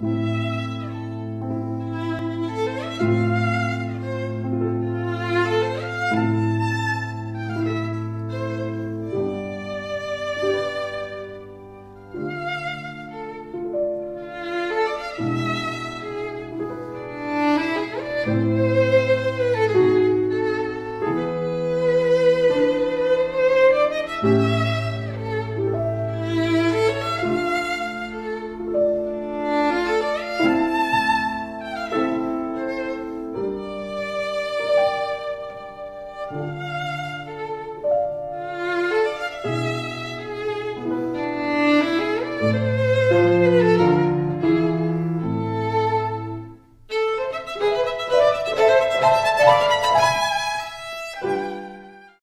Música